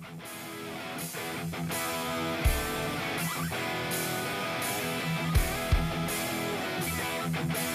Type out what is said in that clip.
We'll